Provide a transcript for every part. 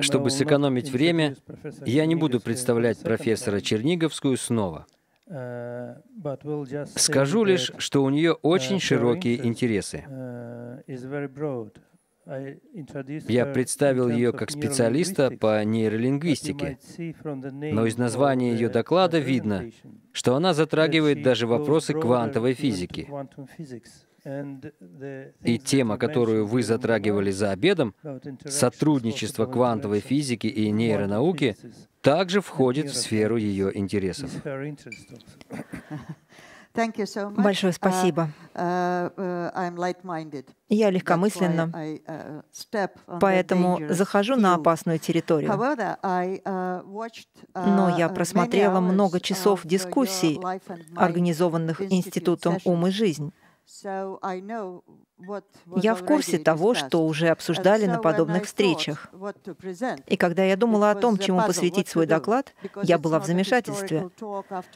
Чтобы сэкономить время, я не буду представлять профессора Черниговскую снова. Скажу лишь, что у нее очень широкие интересы. Я представил ее как специалиста по нейролингвистике, но из названия ее доклада видно, что она затрагивает даже вопросы квантовой физики. И тема, которую вы затрагивали за обедом, сотрудничество квантовой физики и нейронауки, также входит в сферу ее интересов. Большое спасибо. Uh, uh, Я легкомысленно, uh, поэтому захожу на опасную территорию. Но я просмотрела много часов дискуссий, организованных Институтом «Ум и жизнь». Я в курсе того, что уже обсуждали на подобных встречах. И когда я думала о том, чему посвятить свой доклад, я была в замешательстве.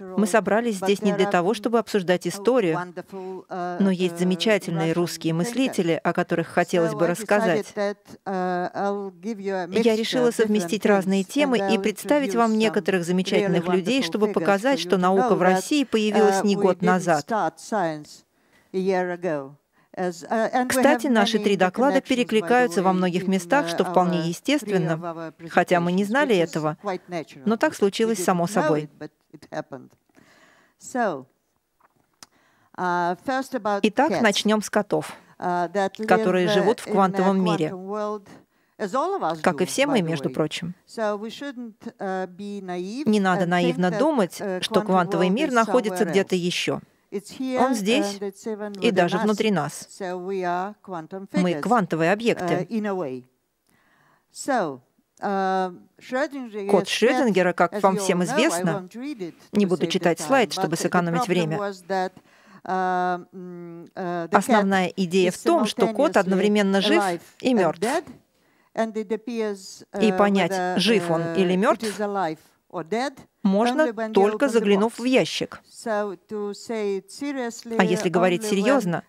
Мы собрались здесь не для того, чтобы обсуждать историю, uh, но есть замечательные русские мыслители, о которых хотелось бы рассказать. Uh, я решила совместить разные темы и представить вам некоторых замечательных людей, чтобы показать, что наука в России появилась uh, не год назад. Кстати, наши три доклада перекликаются во многих местах, что вполне естественно, хотя мы не знали этого, но так случилось само собой. Итак, начнем с котов, которые живут в квантовом мире, как и все мы, между прочим. Не надо наивно думать, что квантовый мир находится где-то еще. Он здесь и даже внутри нас. Мы квантовые объекты. Код Шрёдингера, как вам всем известно, не буду читать слайд, чтобы сэкономить время, Основная идея в том, что кот одновременно жив и мертв. И понять, жив он или мертв, можно только заглянув в ящик. А если говорить серьезно,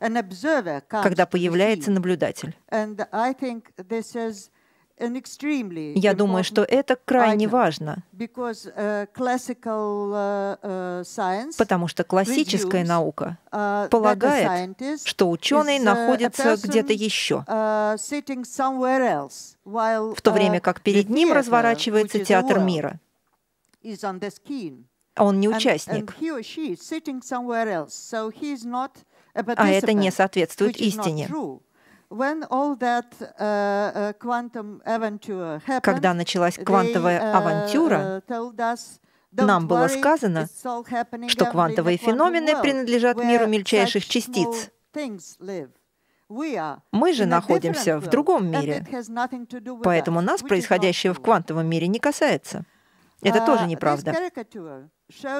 когда появляется наблюдатель. Я думаю, что это крайне важно, потому что классическая наука полагает, что ученый находится где-то еще, в то время как перед ним разворачивается театр мира. Он не участник. А это не соответствует истине. Когда началась квантовая авантюра, нам было сказано, что квантовые феномены принадлежат миру мельчайших частиц. Мы же находимся в другом мире, поэтому нас происходящее в квантовом мире не касается. Это тоже неправда.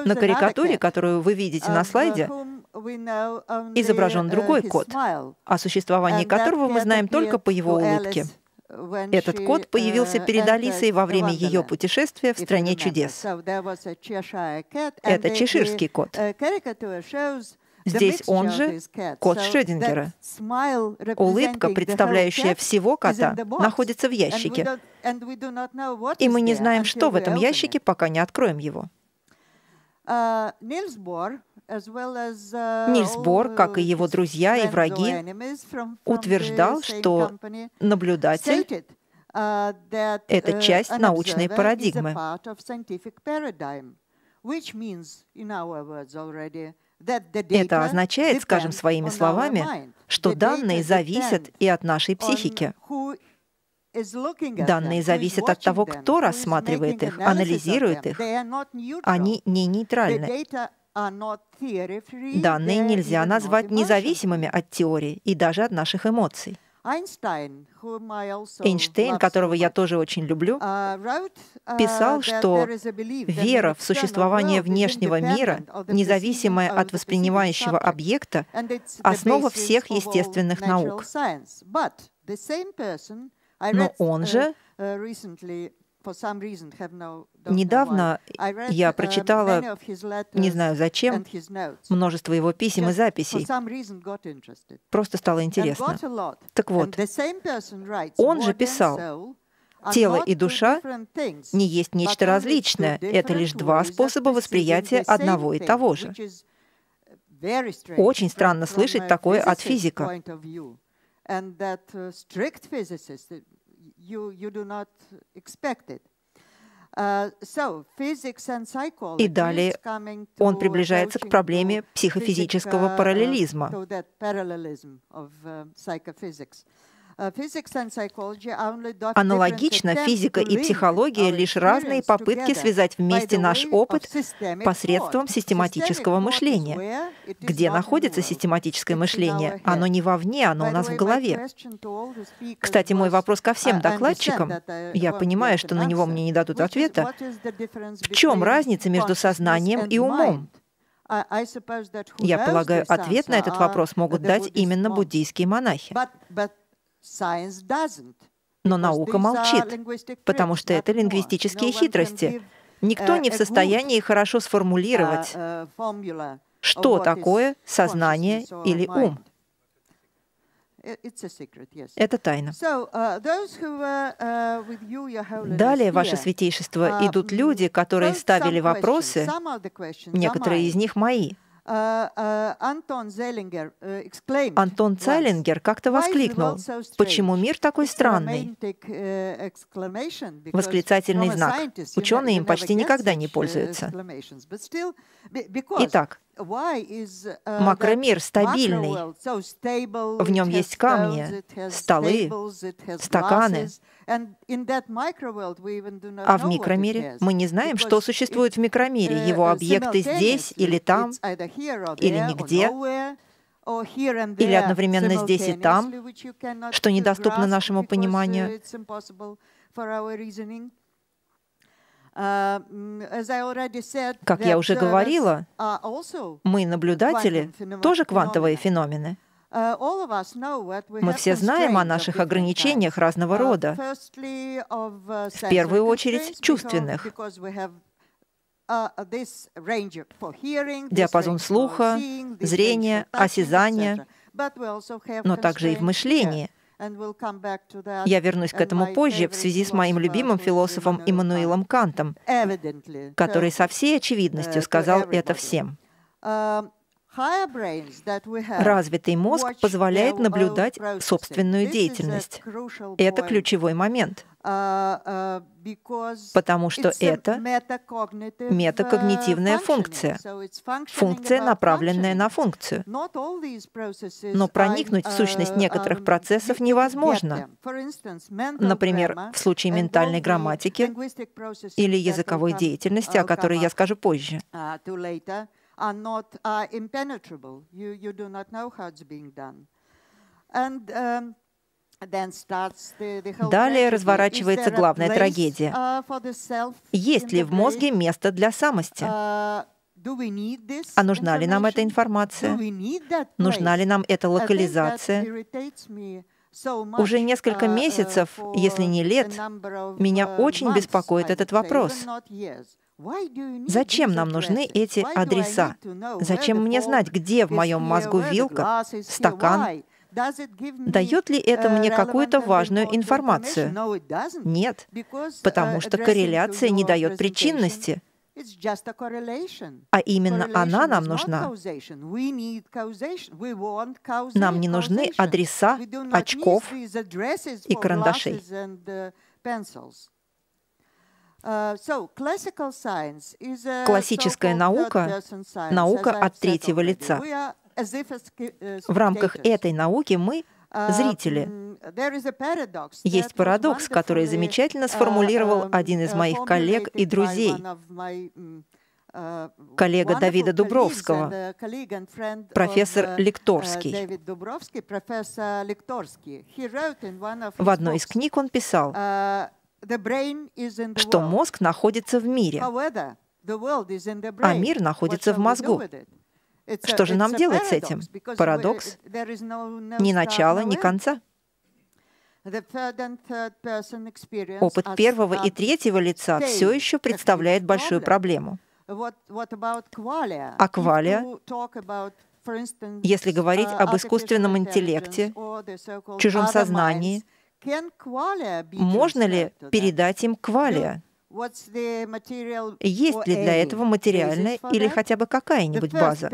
На карикатуре, которую вы видите на слайде, изображен другой кот, о существовании которого мы знаем только по его улыбке. Этот кот появился перед Алисой во время ее путешествия в «Стране чудес». Это чеширский кот. Здесь он же кот Шрёдингера. Улыбка, представляющая всего кота, находится в ящике. И мы не знаем, что в этом ящике, пока не откроем его. Нильс Бор, как и его друзья и враги, утверждал, что наблюдатель — это часть научной парадигмы. Это означает, скажем своими словами, что данные зависят и от нашей психики. Данные зависят от того, кто рассматривает их, анализирует их. Они не нейтральны. Данные нельзя назвать независимыми от теории и даже от наших эмоций. Эйнштейн, которого я тоже очень люблю, uh, uh, писал, что вера в существование внешнего мира, независимая от воспринимающего объекта, основа всех естественных наук. Но он uh, же Недавно я прочитала, не знаю зачем, множество его писем и записей. Просто стало интересно. Так вот, он же писал, Тело и душа не есть нечто различное, это лишь два способа восприятия одного и того же. Очень странно слышать такое от физика. И далее он приближается к проблеме психофизического параллелизма. Аналогично, физика и психология — лишь разные попытки связать вместе наш опыт посредством систематического мышления. Где находится систематическое мышление? Оно не вовне, оно у нас в голове. Кстати, мой вопрос ко всем докладчикам, я понимаю, что на него мне не дадут ответа, в чем разница между сознанием и умом? Я полагаю, ответ на этот вопрос могут дать именно буддийские монахи. Но наука молчит, потому что это лингвистические хитрости. Никто не в состоянии хорошо сформулировать, что такое сознание или ум. Это тайна. Далее, Ваше Святейшество, идут люди, которые ставили вопросы, некоторые из них мои — Э, э, Антон Цайлингер как-то воскликнул, почему мир такой странный? Восклицательный знак. Ученые им почти никогда не пользуются. Итак, макромир стабильный. В нем есть камни, столы, стаканы. А в микромире мы не знаем, что существует в микромире. Uh, Его объекты здесь или там, или нигде, или одновременно здесь и там, что недоступно нашему пониманию. Uh, как я уже говорила, мы, наблюдатели, тоже квантовые феномены. Мы все знаем о наших ограничениях разного рода, в первую очередь чувственных. Диапазон слуха, зрения, осязания, но также и в мышлении. Я вернусь к этому позже в связи с моим любимым философом Иммануилом Кантом, который со всей очевидностью сказал это всем. Развитый мозг позволяет наблюдать собственную деятельность. Это ключевой момент, uh, uh, потому что это метакогнитивная uh, функция, функция, направленная на функцию. Но проникнуть в сущность некоторых um, процессов невозможно. Например, в случае ментальной грамматики или языковой деятельности, о которой я скажу позже are not are impenetrable. You, you do not know how it's being done. And um, Далее разворачивается главная трагедия. Uh, Есть ли в мозге место для самости? Uh, а нужна ли нам эта информация? Нужна ли нам эта локализация? Уже несколько uh, месяцев, если не лет, меня очень беспокоит этот вопрос. Зачем нам нужны эти адреса? Зачем мне знать, где в моем мозгу вилка, стакан? Дает ли это мне какую-то важную информацию? Нет, потому что корреляция не дает причинности. А именно она нам нужна. Нам не нужны адреса очков и карандашей. Uh, Классическая наука — наука от третьего лица. Uh, В рамках этой науки мы uh, зрители. Есть парадокс, который замечательно сформулировал um, один из моих коллег и друзей, коллега Давида Дубровского, професор Лекторский. В одной из книг он писал, что мозг находится в мире, а мир находится в мозгу. Что же нам делать с этим? Парадокс. Ни начала, ни конца. Опыт первого и третьего лица все еще представляет большую проблему. А квалия, если говорить об искусственном интеллекте, чужом сознании, Можно ли передать им квалия? Есть ли для этого материальная или хотя бы какая-нибудь база?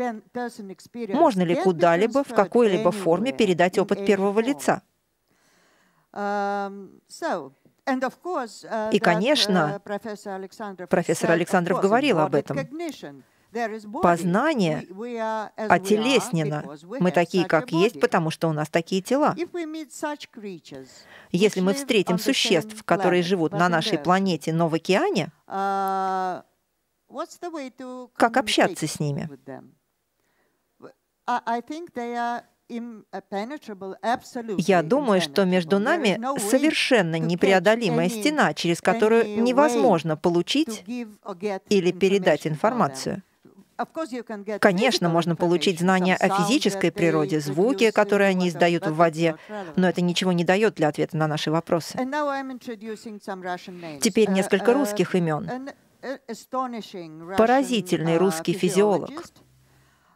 Можно ли куда-либо в какой-либо форме передать опыт первого лица? Um, uh, И, конечно, uh, профессор Александров говорил об этом. Познание отелеснено. Мы такие, как есть, потому что у нас такие тела. Если мы встретим существ, которые живут на нашей планете, но в океане, uh, как общаться с ними? Я думаю, что между нами совершенно непреодолимая стена, через которую невозможно получить или передать информацию. Конечно, можно получить знания о физической природе, звуки, которые они издают в воде, но это ничего не дает для ответа на наши вопросы. Теперь uh, несколько uh, русских имен. Поразительный русский физиолог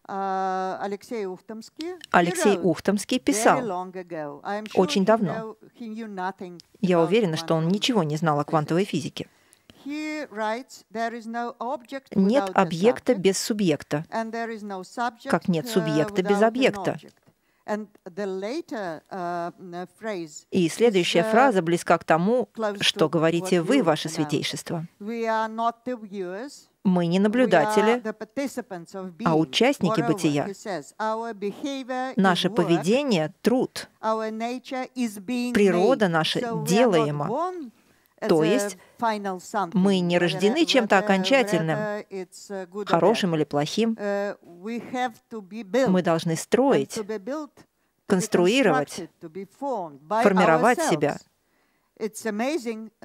uh, Алексей Ухтомский, Алексей Ухтомский писал очень давно. Я уверена, что он ничего не знал о квантовой физике. Нет объекта без субъекта, как нет субъекта без объекта. Uh, И следующая фраза близка к тому, что говорите вы, ваше святейшество. Мы не наблюдатели, а участники бытия. Наше поведение — труд. Природа наша делаема. То есть мы не рождены чем-то окончательным, хорошим или плохим. Мы должны строить, конструировать, формировать себя.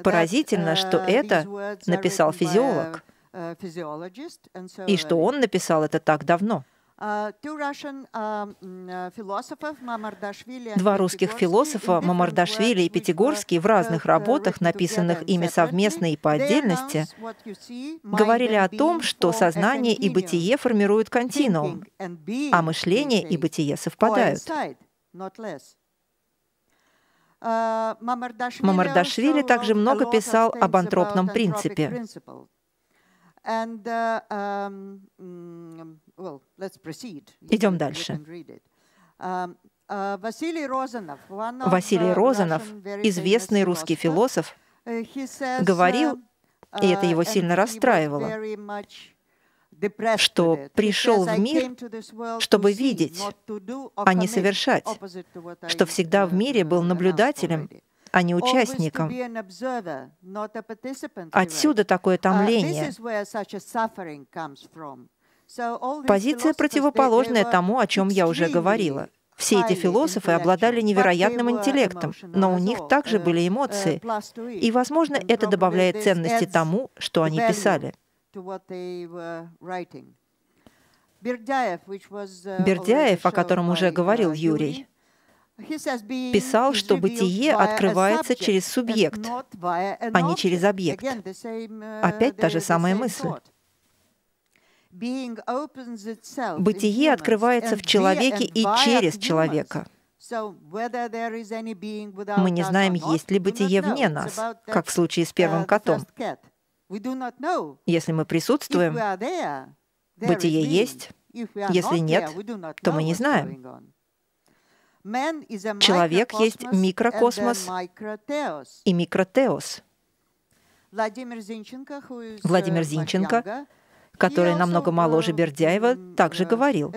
Поразительно, что это написал физиолог, и что он написал это так давно. Uh, um, uh, Два русских философа, Мамардашвили и Пятигорский, в разных работах, написанных ими совместно и по отдельности, говорили о том, что сознание и бытие формируют континуум, а мышление и бытие совпадают. Мамардашвили также много писал об антропном принципе. Идем дальше. Um, uh, Василий Розанов, Василий Розанов, известный русский философ, uh, говорил, и это его сильно расстраивало, что пришел в мир, чтобы видеть, а не совершать, что всегда в мире был наблюдателем, а не участником. Отсюда такое томление. Позиция противоположная тому, о чем я уже говорила. Все эти философы обладали невероятным интеллектом, но у них также были эмоции. И, возможно, это добавляет ценности тому, что они писали. Бердяев, о котором уже говорил Юрий, писал, что бытие открывается через субъект, а не через объект. Опять та же самая мысль. Бытие открывается в человеке и через человека. Мы не знаем, есть ли бытие вне нас, как в случае с первым котом. Если мы присутствуем, бытие есть. Если нет, то мы не знаем. Человек есть микрокосмос и микротеос. Владимир uh, Зинченко который намного моложе Бердяева, также говорил,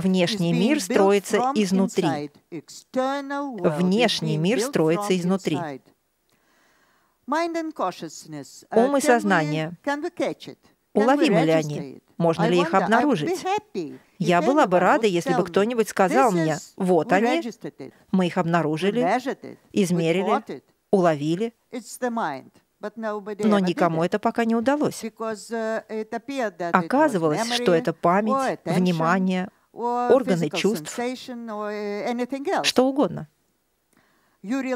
внешний мир строится изнутри. Внешний мир строится изнутри. Ум и сознание. Уловимы ли они? Можно ли их обнаружить? Я была бы рада, если бы кто-нибудь сказал мне, вот они, мы их обнаружили, измерили, уловили. Но никому это пока не удалось. Uh, Оказывалось, что это память, внимание, органы чувств, что угодно. Юрий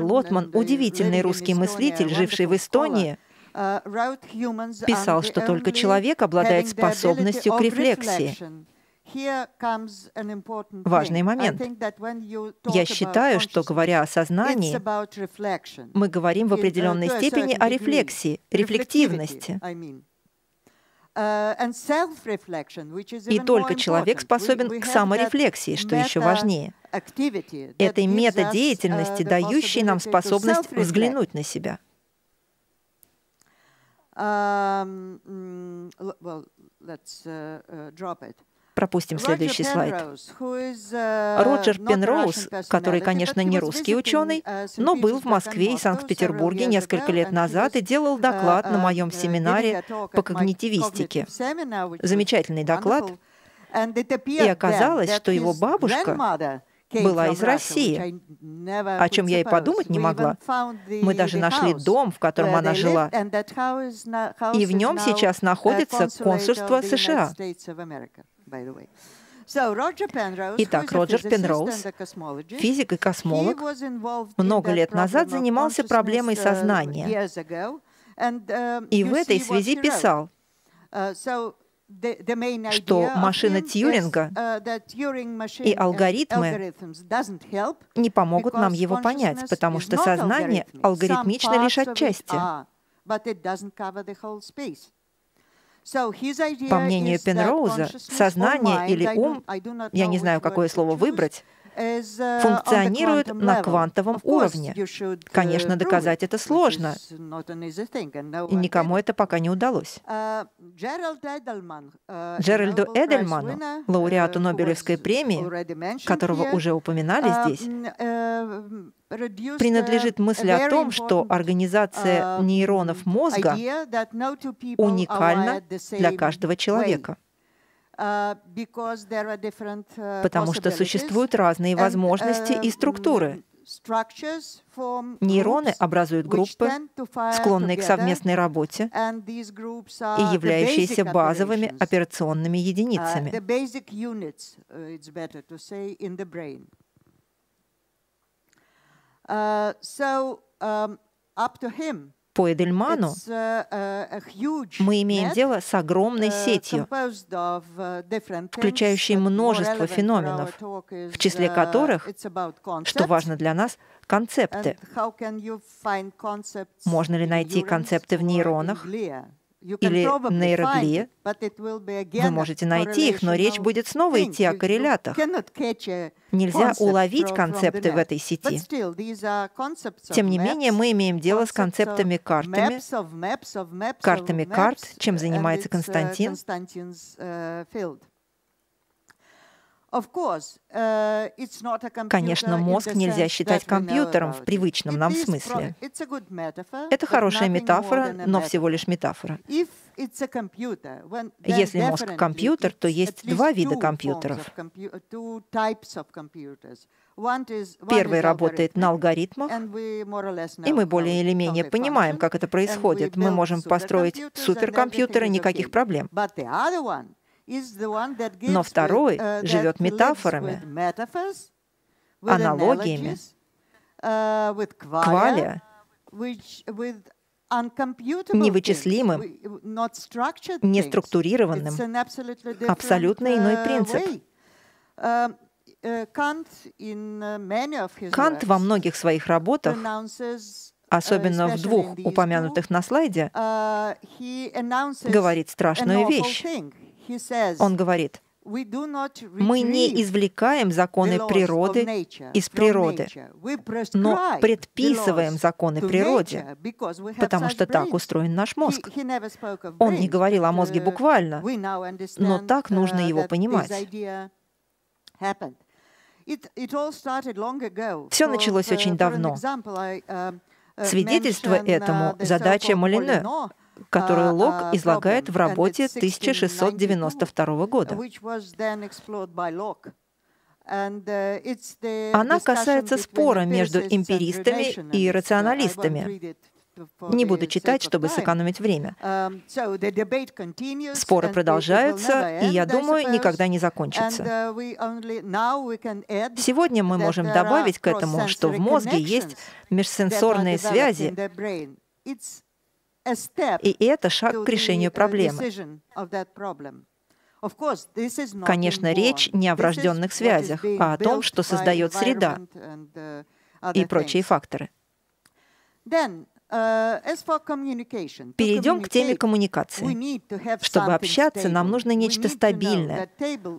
Лотман, удивительный русский мыслитель, живший в Эстонии, uh, писал, что только человек обладает способностью к рефлексии. Важный момент. Я считаю, что, говоря о сознании, мы говорим в определенной степени о рефлексии, рефлективности. И только человек способен к саморефлексии, что еще важнее. Этой методеятельности, дающей нам способность взглянуть на себя. Um, well, let's uh, uh, drop it. Пропустим следующий слайд. Uh, Роджер Пенроуз, который, конечно, не русский ученый, но был в Москве и Санкт-Петербурге несколько лет назад и делал доклад на моем семинаре по когнитивистике. Замечательный доклад. И оказалось, что его бабушка была из России, о чем я и подумать не могла. Мы даже нашли дом, в котором она жила, и в нем сейчас находится консульство США. Итак, Роджер Пенроуз, физик и космолог, много лет назад занимался проблемой uh, сознания. Um, и в этой связи писал, uh, что машина Тьюринга uh, и алгоритмы не помогут нам его понять, потому что сознание алгоритмично лишь отчасти. По мнению Пенроуза, сознание или ум, я не знаю, какое слово выбрать, функционируют на квантовом уровне. Uh, Конечно, доказать это сложно, и никому это пока не удалось. Uh, Джеральду Эдельману, лауреату Нобелевской премии, которого уже упоминали здесь, принадлежит мысль о том, что организация нейронов мозга уникальна для каждого человека. Uh, uh, потому что существуют разные возможности и структуры. Нейроны образуют группы, склонные к совместной работе и являющиеся базовыми операционными uh, единицами. So, um, up to him по Эдельману мы имеем дело с огромной сетью, включающей множество феноменов, в числе которых, что важно для нас, концепты. Можно ли найти концепты в нейронах? Или нейроглия, вы можете найти их, но речь будет снова идти о коррелятах. Нельзя уловить концепты в этой сети. Тем не менее, мы имеем дело с концептами картами, картами карт, чем занимается Константин. Uh, Конечно, мозг нельзя считать компьютером в привычном нам смысле. Это хорошая метафора, но всего лишь метафора. Если мозг — компьютер, то есть два вида компьютеров. Первый работает на алгоритмах, и мы более или менее понимаем, как это происходит. Мы можем построить суперкомпьютеры, никаких проблем. Но второй uh, живет метафорами, аналогиями, uh, кваля, невычислимым, неструктурированным, абсолютно иной uh, принцип. Кант во многих своих работах, особенно в двух упомянутых на слайде, говорит страшную вещь. Он говорит, мы не извлекаем законы природы из природы, но предписываем законы природе, потому что так устроен наш мозг. Он не говорил о мозге буквально, но так нужно его понимать. Все началось очень давно. Свидетельство этому — задача Молине, которую Лок излагает в работе 1692 года. Она касается спора между эмпиристами и рационалистами. Не буду читать, чтобы сэкономить время. Споры продолжаются, и, я думаю, никогда не закончатся. Сегодня мы можем добавить к этому, что в мозге есть межсенсорные связи, и это шаг к решению проблемы. Конечно, речь не о врожденных связях, а о том, что создает среда и прочие факторы. Uh, Перейдем к теме коммуникации. Чтобы общаться, нам нужно нечто стабильное.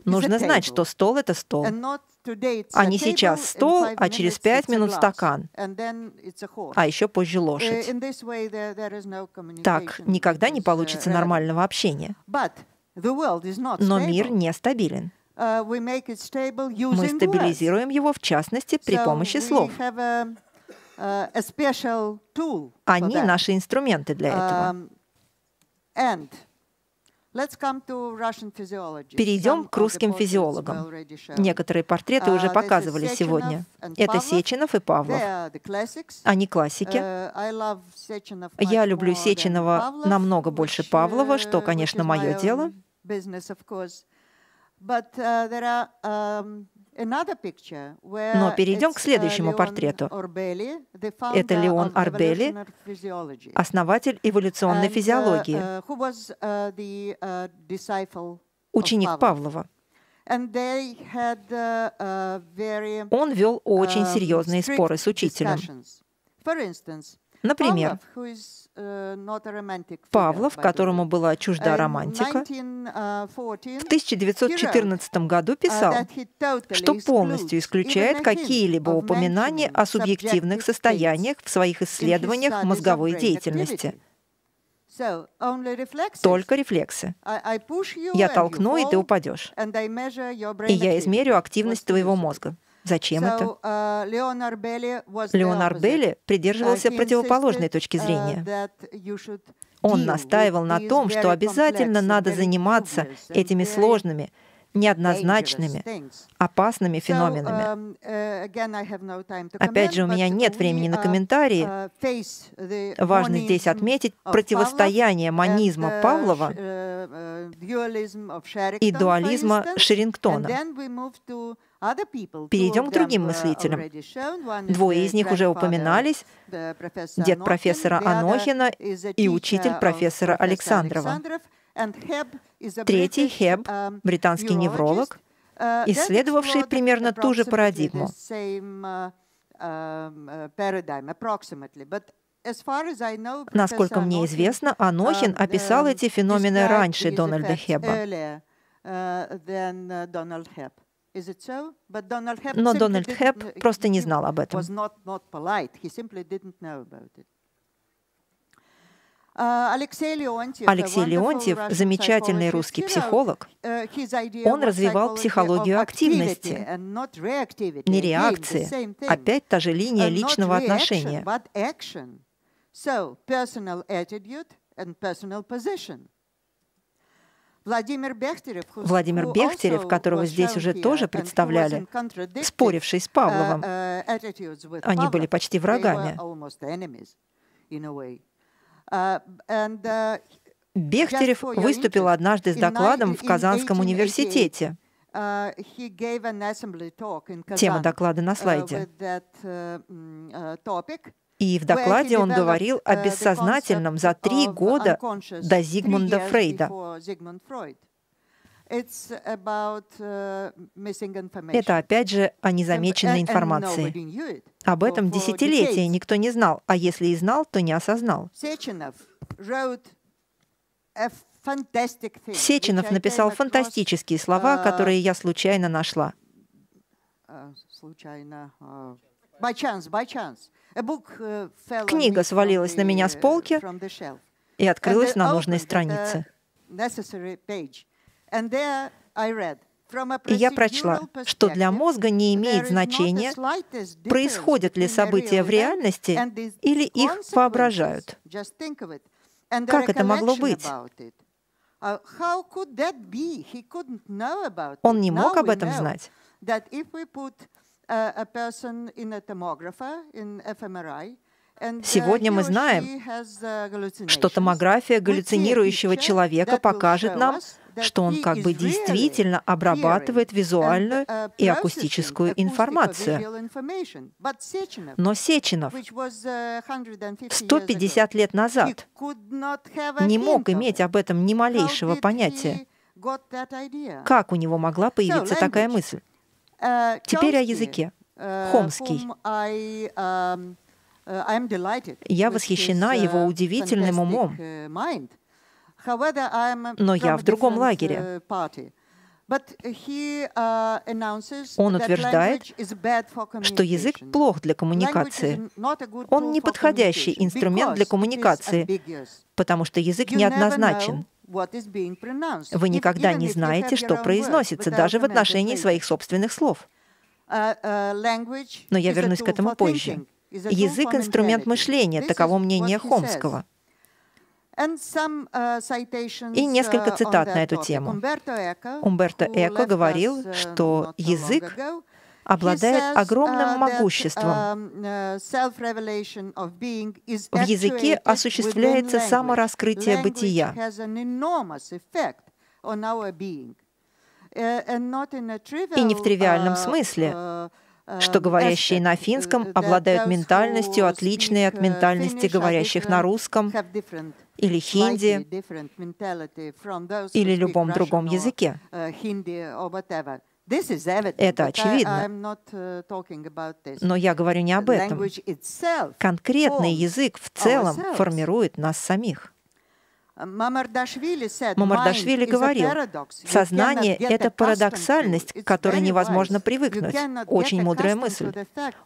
Нужно знать, что стол — это стол. А не сейчас стол, а через пять минут стакан. А еще позже лошадь. Uh, так никогда не получится uh, нормального общения. Но мир нестабилен. Мы стабилизируем его, в частности, при помощи слов. Uh, Они наши инструменты для этого. Перейдем к русским физиологам. Некоторые портреты уже uh, показывали сегодня. Это Сеченов и Павлов. Они классики. Uh, Я люблю Сеченова намного больше Павлова, что, конечно, мое дело. Но перейдем к следующему портрету. Это Леон Арбели, основатель эволюционной физиологии, ученик Павлова. Он вел очень серьезные споры с учителем. Например, Павлов, которому была чужда романтика, в 1914 году писал, что полностью исключает какие-либо упоминания о субъективных состояниях в своих исследованиях мозговой деятельности. Только рефлексы. Я толкну, и ты упадешь. И я измерю активность твоего мозга. Зачем это? Uh, Леонар Белли придерживался противоположной точки uh, зрения. Он настаивал на том, что обязательно надо заниматься этими сложными, неоднозначными, опасными феноменами. Um, uh, Опять же, у меня нет времени на комментарии. Важно здесь отметить противостояние манизма Павлова и дуализма Шерингтона. Перейдем к другим мыслителям. Двое из них уже упоминались. Дед профессора Анохина и учитель профессора Александрова. Третий — Хеб, um, британский невролог, uh, исследовавший примерно ту же парадигму. Uh, um, uh, Насколько мне известно, Анохин um, описал эти феномены раньше Дональда Хеба. Но Дональд Хеб просто не знал об этом. Uh, Алексей Леонтьев, замечательный русский психолог, uh, он развивал психологию активности, не реакции, опять та же линия uh, личного отношения. Владимир Бехтерев, Владимир Бехтерев, которого здесь уже тоже представляли, споривший с Павловым, они были почти врагами. Uh, uh, Бехтерев выступил однажды с докладом в Казанском университете. Uh, Тема доклада на слайде. И в докладе он говорил о бессознательном за три года до Зигмунда Фрейда. Это опять же о незамеченной информации. Об этом десятилетия никто не знал, а если и знал, то не осознал. Сеченов написал фантастические слова, uh, которые я случайно нашла. Случайно. Uh. Книга свалилась на меня с полки и открылась на нужной странице. И я прочла, что для мозга не имеет значения, происходят ли события в реальности или их воображают. Как это могло быть? Uh, Он не мог об этом знать. Сегодня мы знаем, что томография галлюцинирующего человека покажет нам, что он как бы действительно обрабатывает визуальную и акустическую информацию. Но Сеченов 150 лет назад не мог иметь об этом ни малейшего понятия. Как у него могла появиться такая мысль? Теперь о языке. Хомский. Я восхищена его удивительным умом. Но я в другом лагере. Он утверждает, что язык плох для коммуникации. Он не подходящий инструмент для коммуникации, потому что язык неоднозначен. Вы никогда не знаете, что произносится, даже в отношении своих собственных слов. Но я вернусь к этому позже. Язык — инструмент мышления, таково мнение Хомского. И несколько цитат на эту тему. Умберто Эко говорил, что язык обладает огромным могуществом. В языке осуществляется самораскрытие бытия. И не в тривиальном смысле, что говорящие на финском обладают ментальностью, отличной от ментальности говорящих на русском или хинди или любом другом языке. Это очевидно. Но я говорю не об этом. Конкретный язык в целом формирует нас самих. Мамардашвили говорил, сознание — это парадоксальность, к которой невозможно привыкнуть. Очень мудрая мысль.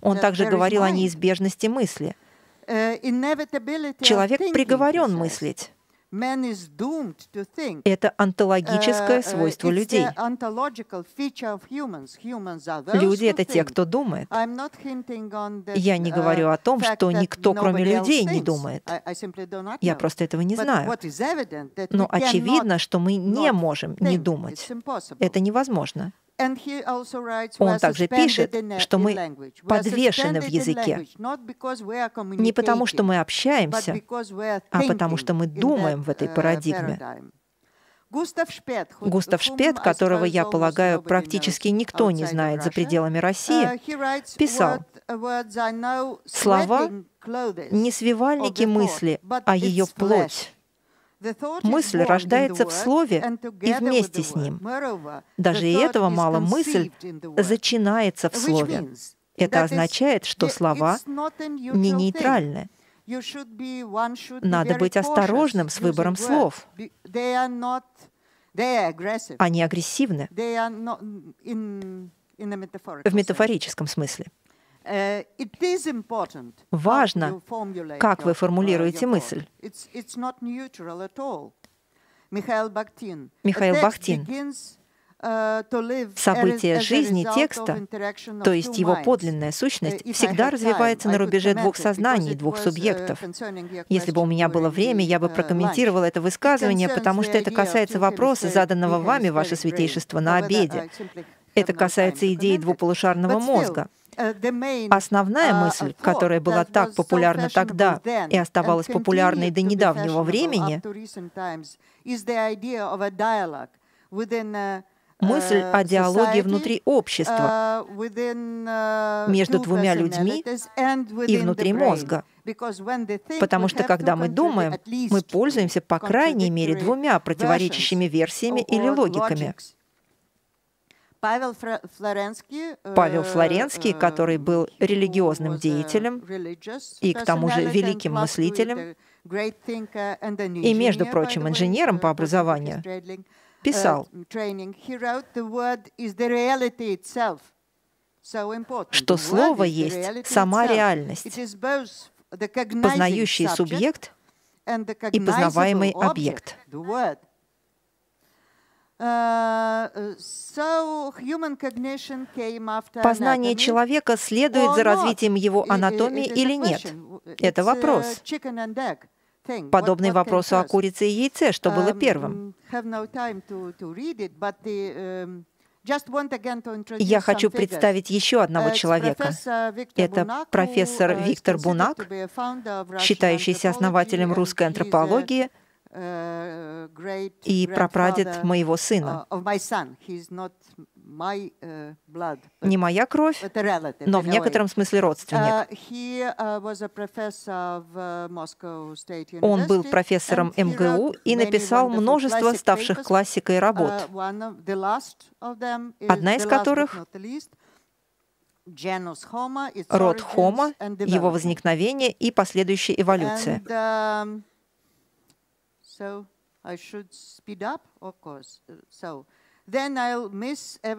Он также говорил о неизбежности мысли. Человек приговорен мыслить. Это онтологическое uh, свойство людей. Люди — это те, кто думает. Я не говорю о том, uh, что никто, кроме людей, не думает. Я просто этого не знаю. Но очевидно, что мы не можем не думать. Это невозможно. Он также пишет, что мы подвешены в языке не потому, что мы общаемся, а потому что мы думаем в этой uh, парадигме. Густав Шпет, которого, я полагаю, практически никто не знает за пределами России, uh, писал, «Слова — не свивальники мысли, а ее плоть». Мысль рождается в слове и вместе с ним. Даже и этого мало, мысль зачинается в слове. Это означает, что слова не нейтральны. Надо быть осторожным с выбором слов. Они агрессивны в метафорическом смысле. Э, Важно, как вы формулируете мысль. Михаил Бахтин. Uh, Событие жизни текста, то есть его подлинная сущность, всегда развивается на рубеже двух сознаний, двух uh, субъектов. Если бы у меня было время, я бы uh, прокомментировала это высказывание, потому что это касается вопроса, заданного вами, Ваше Святейшество, на обеде. Это касается идеи двуполушарного мозга. Основная мысль, которая была так популярна тогда и оставалась популярной до недавнего времени, мысль о диалоге внутри общества, между двумя людьми и внутри мозга. Потому что когда мы думаем, мы пользуемся по крайней мере двумя противоречащими версиями или логиками. Павел Флоренский, Павел Флоренский, который был религиозным деятелем и к тому же великим мыслителем, и, между прочим, инженером по образованию, писал, что слово есть сама реальность, познающий субъект и познаваемый объект. Познание человека следует за развитием его анатомии или нет? Это вопрос. Подобный вопросу о курице и яйце, что было первым. Я хочу представить еще одного человека. Это профессор Виктор Бунак, считающийся основателем русской антропологии – и прапрадед моего сына. Не моя кровь, но в некотором смысле родственник. Он был профессором МГУ и написал множество ставших классикой работ, одна из которых род Homo, его возникновение и последующая эволюция.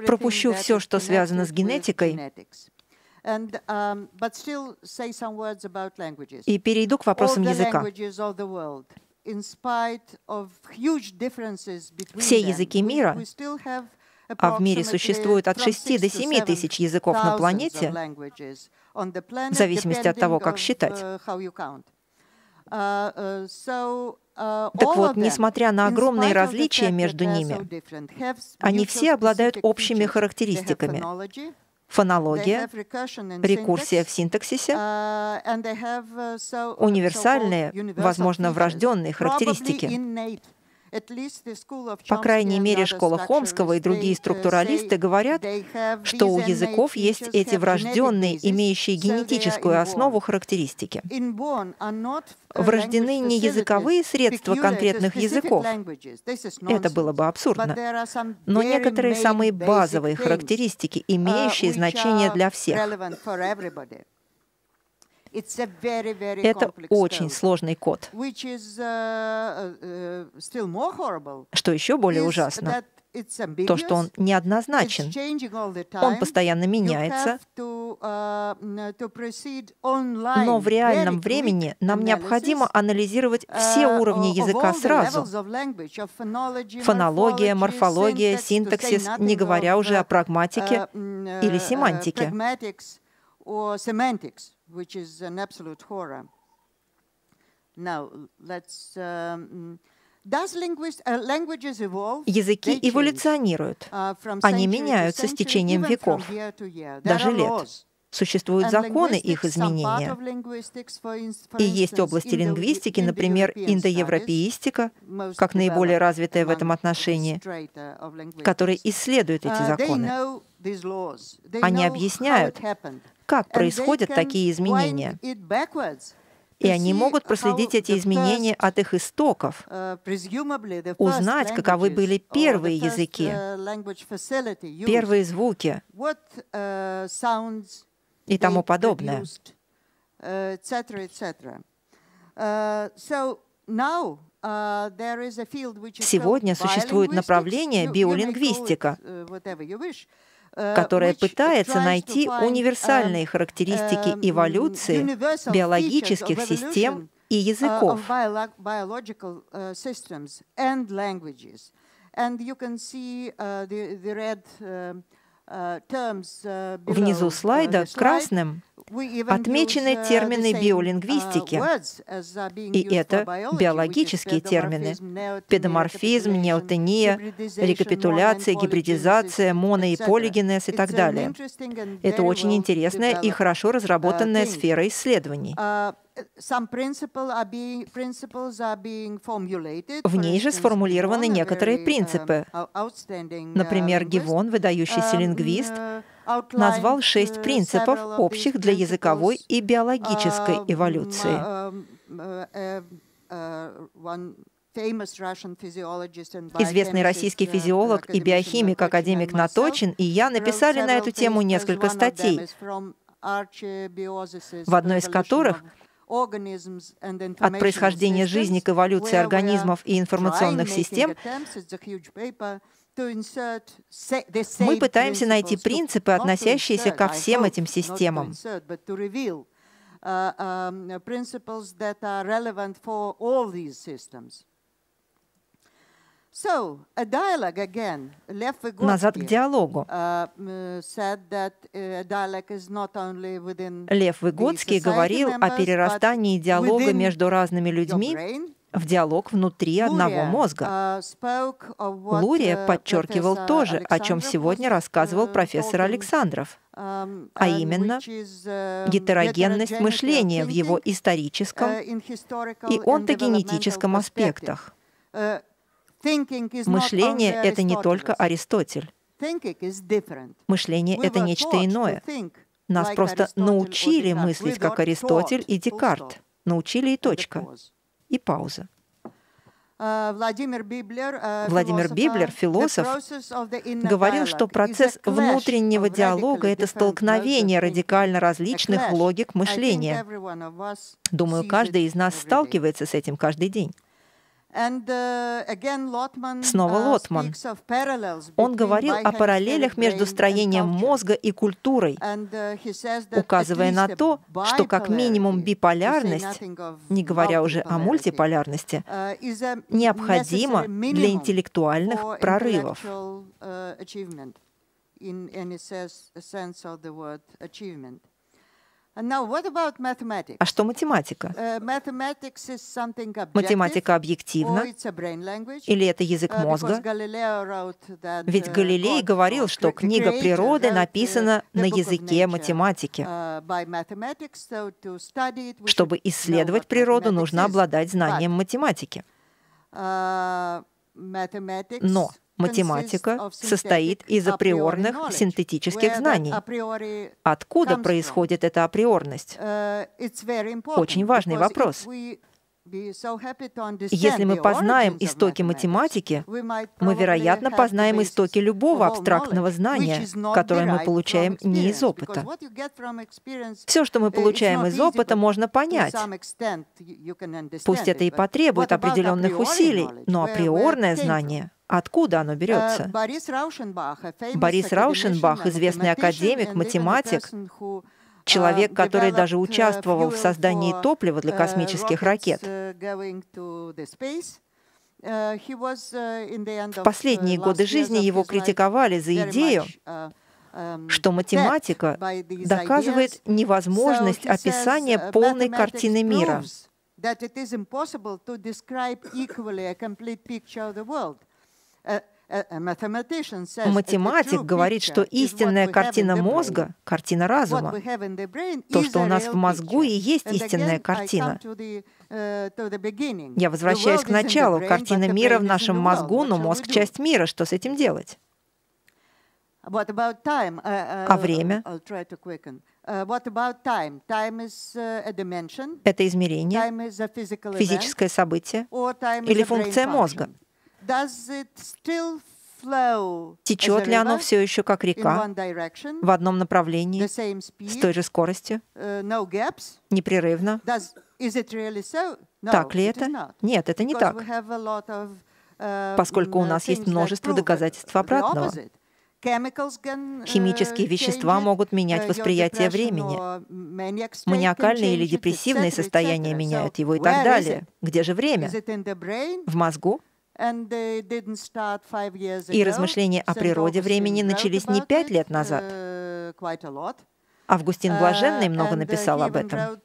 Пропущу все, что связано с генетикой, um, и перейду к вопросам языка. Все языки мира а в мире существует от 6 до 7 тысяч языков на планете, в зависимости от того, как считать. Uh, uh, uh, так вот, несмотря на огромные различия между ними, они все обладают общими характеристиками. Фонология, рекурсия в синтаксисе, универсальные, возможно, врожденные характеристики. По крайней мере, школа Хомского и другие структуралисты говорят, что у языков есть эти врожденные, имеющие генетическую основу характеристики. Врождены не языковые средства конкретных языков. Это было бы абсурдно. Но некоторые самые базовые характеристики, имеющие значение для всех. Это очень сложный код. Uh, uh, что еще более ужасно, то, что он неоднозначен. Он постоянно меняется, uh, но в реальном времени нам необходимо анализировать все уровни языка сразу. Фонология, морфология, синтаксис, не говоря уже о прагматике или семантике which is an absolute horror. Now, let's... Um, uh, Языки эволюционируют. Uh, Они меняются с течением веков, даже лет. Существуют законы их изменения. И есть области лингвистики, например, индоевропеистика, как наиболее развитая в этом отношении, которые исследуют эти uh, законы. Они объясняют, как происходят такие изменения. И они могут проследить эти изменения от их истоков, uh, узнать, каковы были первые языки, uh, первые звуки uh, и тому подобное. Сегодня существует направление биолингвистика, Э, которая пытается найти универсальные характеристики э, эволюции биологических систем и языков. Внизу слайда красным Отмечены термины биолингвистики, и это биологические термины. Педоморфизм, неотения, рекапитуляция, гибридизация, моно- и полигенез и так далее. Это очень интересная и хорошо разработанная сфера исследований. В ней же сформулированы некоторые принципы. Например, Гивон, выдающийся лингвист, назвал шесть принципов, общих для языковой и биологической эволюции. Известный российский физиолог и биохимик академик Наточин и я написали на эту тему несколько статей, в одной из которых от происхождения жизни к эволюции организмов и информационных систем. мы пытаемся найти принципы, относящиеся ко всем этим системам. Назад к диалогу. Uh, uh, Лев Выгодский говорил о перерастании диалога между разными людьми в диалог внутри одного мозга. Лурия подчеркивал то же, о чем сегодня рассказывал профессор Александров, а именно гетерогенность мышления в его историческом и онтогенетическом аспектах. Мышление — это не только Аристотель. Мышление — это нечто иное. Нас просто научили мыслить, как Аристотель и Декарт. Научили и точка. И пауза. Э, Владимир Библер, Владимир Библер, философ, говорил, что процесс внутреннего диалога — это столкновение радикально различных логик мышления. Думаю, каждый из нас сталкивается с этим каждый день. Uh, Снова uh, Лотман. Он говорил о параллелях между строением мозга и культурой, uh, указывая на то, что как минимум биполярность, не говоря уже о мультиполярности, необходима для интеллектуальных прорывов. А что математика? Uh, математика объективна? Или это язык uh, мозга? Ведь uh, Галилей говорил, что книга природы написана на языке математики. Чтобы исследовать природу, нужно обладать знанием математики. Но Математика состоит из априорных синтетических знаний. Откуда происходит эта априорность? Uh, Очень важный вопрос. Если мы познаем истоки математики, мы, вероятно, познаем истоки любого абстрактного знания, которое мы получаем не из опыта. Все, что мы uh, получаем из опыта, можно понять. Пусть это и потребует определенных усилий, но априорное знание Откуда оно берется? Борис Раушенбах, известный академик, математик, человек, uh, который даже участвовал в создании топлива для uh, космических ракет. Uh, в последние годы жизни его критиковали за идею, um, что математика доказывает невозможность описания полной картины мира. Э, э, Математик говорит, что истинная картина мозга — картина разума. То, что у нас в мозгу, и есть истинная картина. Uh, Я возвращаюсь к началу. Картина мира в нашем мозгу, но мозг — часть мира. Что с этим делать? А время? Это измерение, физическое событие или функция мозга? Течет ли оно все еще как река в одном направлении, с той же скоростью, uh, непрерывно? Так ли это? Нет, это не так, uh, поскольку у нас есть множество доказательств обратного. Uh, Химические вещества могут менять восприятие времени. Маниакальные или депрессивные состояния меняют его и так далее. Где же время? В мозгу? И размышления о природе времени начались не пять лет назад. Uh, Августин Блаженный много написал об этом.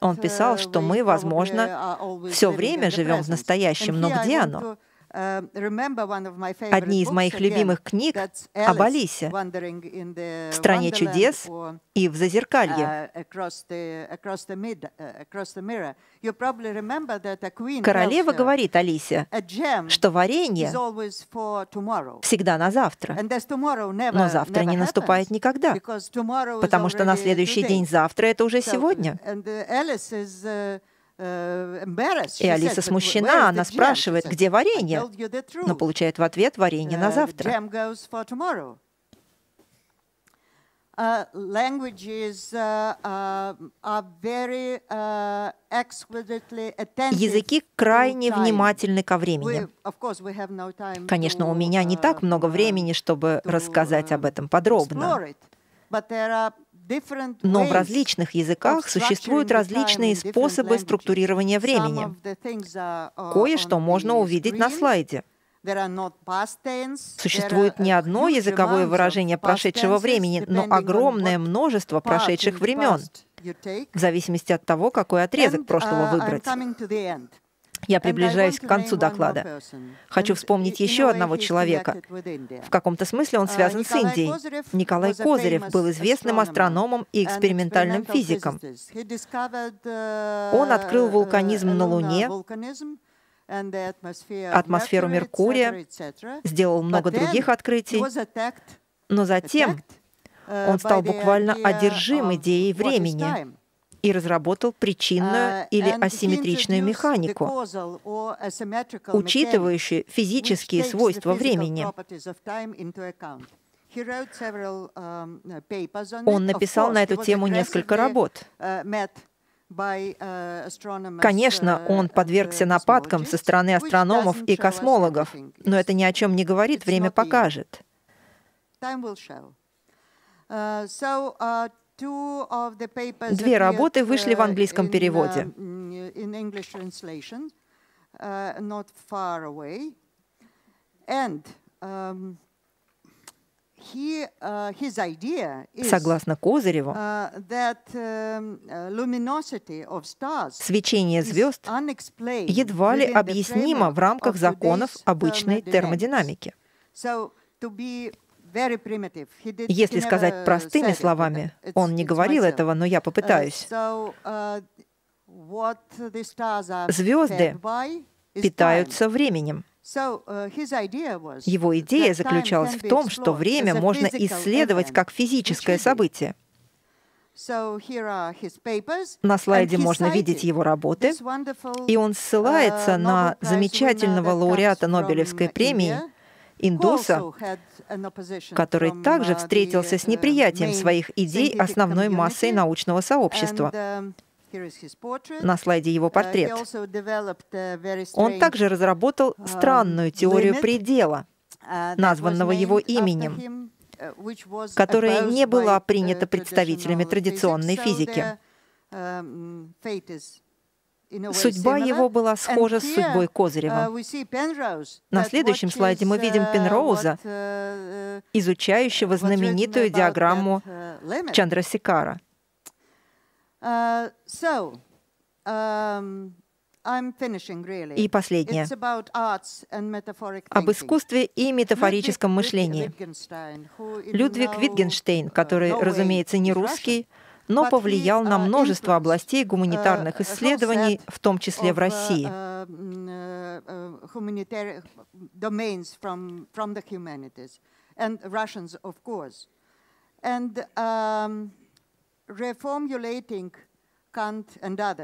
Он писал, что мы, возможно, все время живем в настоящем, но где оно? Uh, Одни из моих любимых книг об Алисе. В «Стране чудес» и в «Зазеркалье». Uh, Королева говорит Алисе, что варенье всегда на завтра, но завтра не наступает никогда, потому что на следующий день завтра — это уже сегодня. Э, И Алиса смущена, она спрашивает, где варенье, но получает в ответ варенье на завтра. Uh, uh, uh, Языки крайне внимательны ко времени. Конечно, у меня не так много времени, чтобы рассказать об этом подробно. Но в различных языках существуют различные способы структурирования времени. Кое-что можно увидеть на слайде. Существует не одно языковое выражение прошедшего времени, но огромное множество прошедших времен, в зависимости от того, какой отрезок прошлого выбрать. Я приближаюсь к концу доклада. Хочу вспомнить еще одного человека. В каком-то смысле он связан с Индией. Николай Козырев был известным астрономом и экспериментальным физиком. Он открыл вулканизм на Луне, атмосферу Меркурия, сделал много других открытий, но затем он стал буквально одержим идеей времени и разработал причинную или асимметричную механику, учитывающую физические свойства времени. Он написал на эту тему несколько работ. Конечно, он подвергся нападкам со стороны астрономов и космологов, но это ни о чем не говорит, время покажет. Две работы вышли в английском переводе. Согласно Козыреву, свечение звезд едва ли объяснимо в рамках законов обычной термодинамики. Если сказать простыми словами, он не говорил этого, но я попытаюсь. Звезды питаются временем. Его идея заключалась в том, что время можно исследовать как физическое событие. На слайде можно видеть его работы, и он ссылается на замечательного лауреата Нобелевской премии индуса, который также встретился с неприятием своих идей основной массой научного сообщества. На слайде его портрет. Он также разработал странную теорию предела, названного его именем, которая не была принята представителями традиционной физики. Судьба его была схожа с судьбой Козырева. На следующем слайде мы видим Пенроуза, изучающего знаменитую диаграмму Чандрасикара. И последнее. Об искусстве и метафорическом мышлении. Людвиг Витгенштейн, который, разумеется, не русский, но повлиял на множество областей гуманитарных исследований, в том числе в России.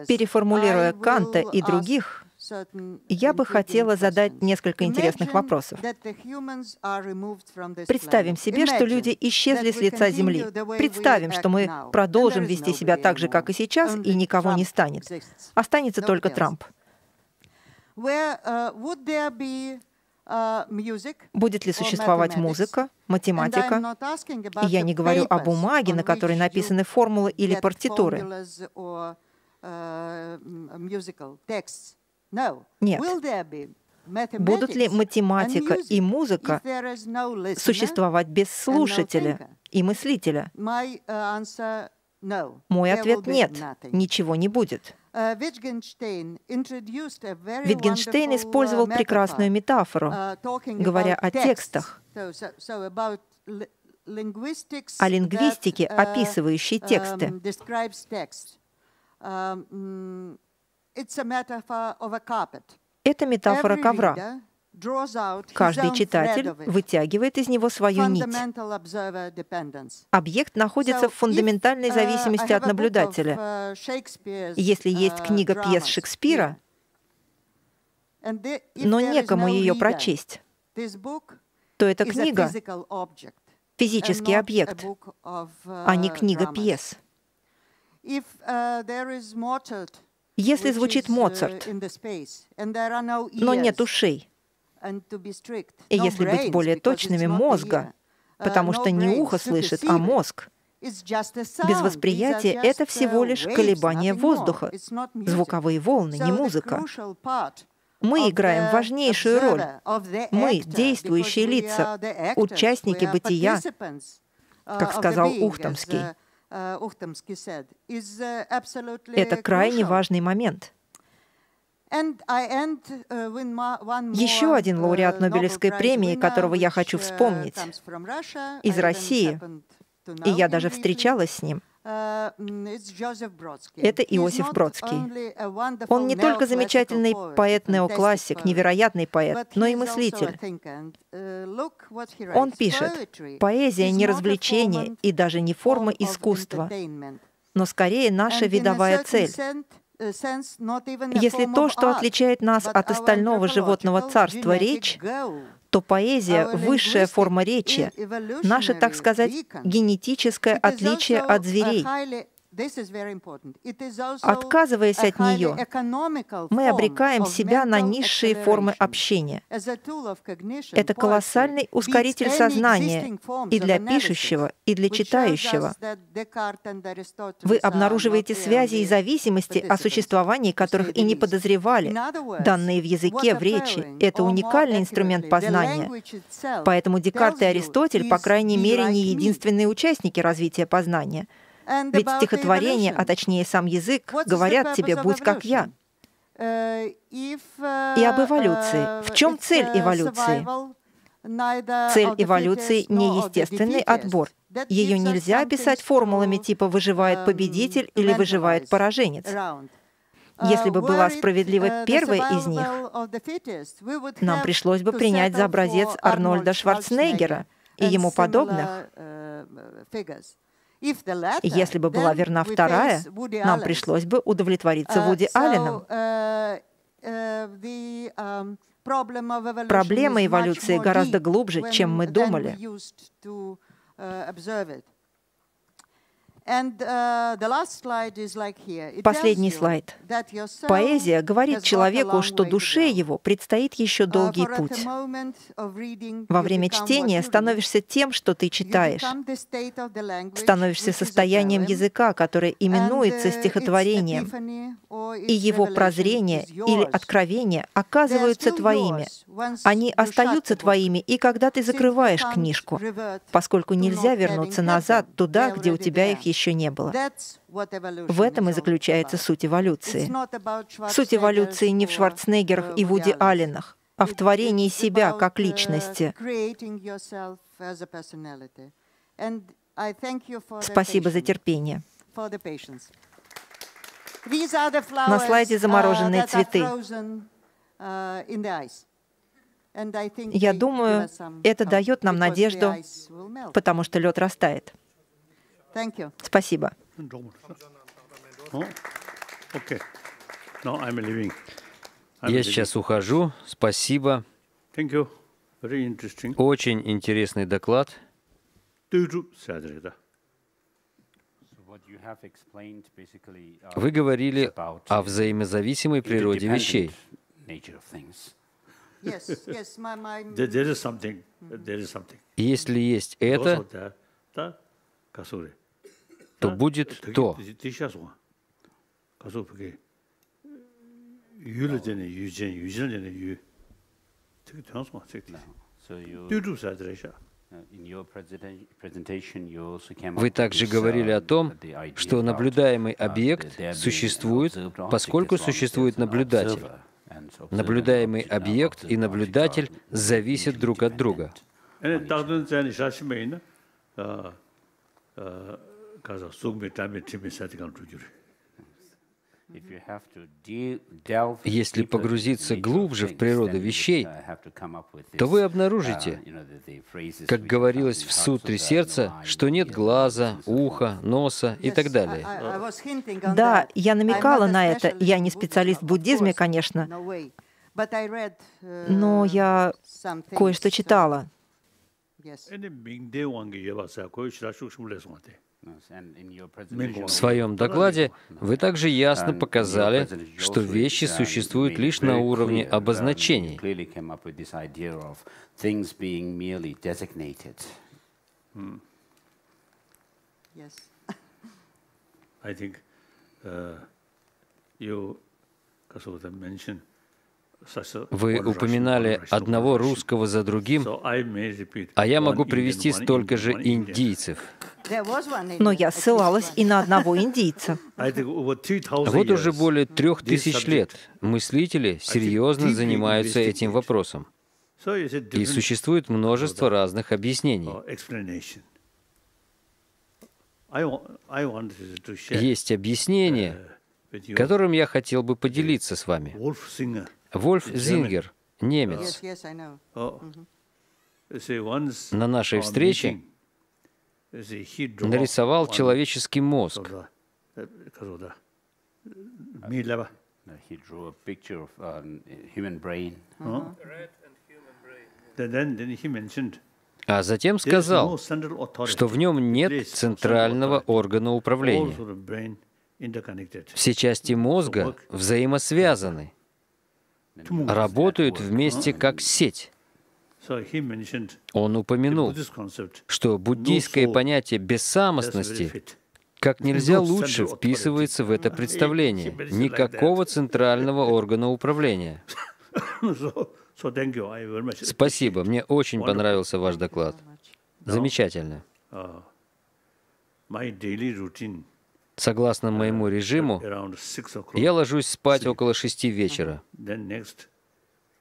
Переформулируя Канта и других, я бы хотела задать несколько интересных вопросов. Представим себе, что люди исчезли с лица Земли. Представим, что мы продолжим вести себя так же, как и сейчас, и никого не станет. Останется только Трамп. Будет ли существовать музыка, математика? И я не говорю о бумаге, на которой написаны формулы или партитуры. Нет. Будут ли математика и музыка существовать без слушателя и мыслителя? Uh, Мой ответ — нет, ничего не будет. Uh, Витгенштейн использовал прекрасную метафору, uh, говоря о текстах, о лингвистике, описывающей тексты. Это метафора ковра. Каждый читатель вытягивает из него свою нить. Объект находится в фундаментальной uh, зависимости от наблюдателя. Uh, Если есть uh, книга пьес Шекспира, но некому ее прочесть, то эта книга — физический объект, а не книга пьес. Если звучит uh, Моцарт, но нет ушей, и если быть более точными, мозга, uh, потому что не ухо слышит, а мозг, без восприятия это всего лишь колебание воздуха, звуковые волны, не музыка. Мы играем важнейшую роль. Мы — действующие лица, участники бытия, как сказал Ухтомский. Э, э, Это крайне важный момент. Uh, Еще один лауреат Нобелевской премии, которого я хочу вспомнить, из России, и я даже встречалась с ним, Это Иосиф Бродский. Он не только замечательный поэт-неоклассик, невероятный поэт, но и мыслитель. Он пишет, «Поэзия не развлечение и даже не форма искусства, но скорее наша видовая цель. Если то, что отличает нас от остального животного царства, речь, то поэзия — высшая форма речи, наше, так сказать, генетическое отличие от зверей. Отказываясь от нее, мы обрекаем себя на низшие формы общения. Это колоссальный ускоритель сознания и для пишущего, и для читающего. Вы обнаруживаете связи и зависимости, о существовании которых и не подозревали. Данные в языке, в речи — это уникальный инструмент познания. Поэтому Декарт и Аристотель, по крайней мере, не единственные участники развития познания — ведь стихотворение, а точнее сам язык, говорят тебе «будь как я». Uh, и об uh, эволюции. В чем цель эволюции? Цель эволюции не естественный отбор. Ее нельзя описать формулами типа «выживает um, победитель» или «выживает пораженец». Если бы была справедлива первая из них, нам пришлось бы принять за образец Арнольда Шварценеггера и ему подобных. Если бы была верна вторая, нам пришлось бы удовлетвориться Вуди Алленом. Проблема эволюции гораздо глубже, чем мы думали. Последний слайд. Поэзия говорит человеку, что душе его предстоит еще uh, долгий путь. Во время чтения становишься тем, что ты читаешь. Становишься состоянием языка, которое именуется uh, стихотворением. И его прозрение или откровение оказываются твоими. Они остаются твоими, и когда ты закрываешь книжку, поскольку нельзя вернуться назад туда, где у тебя их еще не было. В этом и заключается суть эволюции. Суть эволюции не в Шварценеггерах и Вуди Алленах, а в творении себя как личности. Спасибо за терпение. На слайде замороженные цветы. Я думаю, это дает нам надежду, потому что лед растает. Спасибо. Я сейчас ухожу. Спасибо. Очень интересный доклад. Вы говорили о взаимозависимой природе вещей. Если есть это, то будет то. Вы также говорили о том, что наблюдаемый объект существует, поскольку существует наблюдатель. Наблюдаемый объект и наблюдатель зависят друг от друга. Если погрузиться глубже в природу вещей, то вы обнаружите, как говорилось в сутре сердца, что нет глаза, уха, носа и так далее. Да, я намекала на это. Я не специалист в буддизме, конечно, но я кое-что читала. В своем докладе вы также ясно показали, что вещи существуют лишь на уровне обозначений. I think uh, you, mentioned вы упоминали одного русского за другим, а я могу привести столько же индийцев. Но я ссылалась и на одного индийца. Вот уже более трех тысяч лет мыслители серьезно занимаются этим вопросом. И существует множество разных объяснений. Есть объяснение, которым я хотел бы поделиться с вами. Вольф Зингер, немец, на нашей встрече нарисовал человеческий мозг. А затем сказал, что в нем нет центрального органа управления. Все части мозга взаимосвязаны, работают вместе как сеть. Он упомянул, что буддийское понятие бессамостности как нельзя лучше вписывается в это представление. Никакого центрального органа управления. Спасибо, мне очень понравился ваш доклад. Замечательно. Согласно моему режиму, я ложусь спать около шести вечера.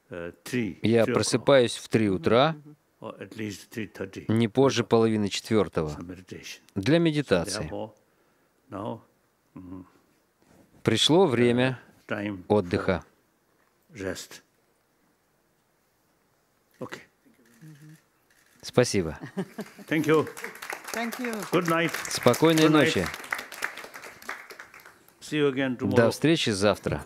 Я просыпаюсь в три утра, не позже половины четвертого, для медитации. Пришло время отдыха. Спасибо. Спокойной ночи. До встречи завтра.